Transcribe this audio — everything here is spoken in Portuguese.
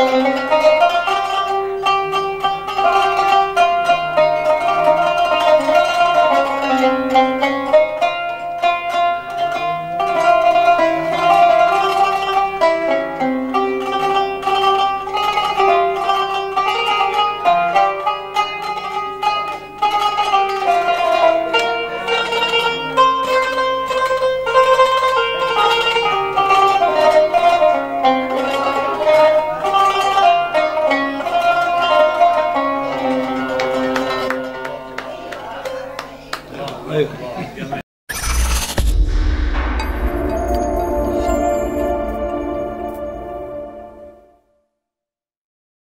Música Later.